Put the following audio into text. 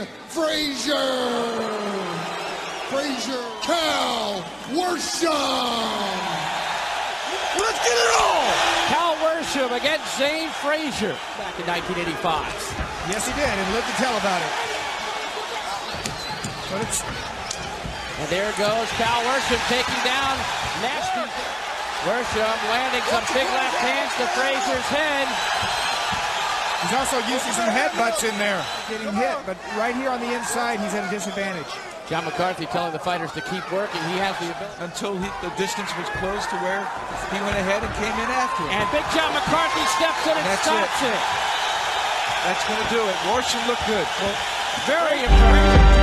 Zane Frazier. Frazier, Cal Worsham. Let's get it on! Cal Worsham against Zane Frazier back in 1985. Yes, he did, and lived to tell about it. But it's And there goes Cal Worsham taking down nasty. Worsham landing some big left hands to Frazier's head. He's also using some headbutts in there, getting hit. But right here on the inside, he's at a disadvantage. John McCarthy telling the fighters to keep working. He has the ability. until he, the distance was close to where he went ahead and came in after him. And Big John McCarthy steps in and That's stops it. That's going to do it. Worsham looked good. Very impressive.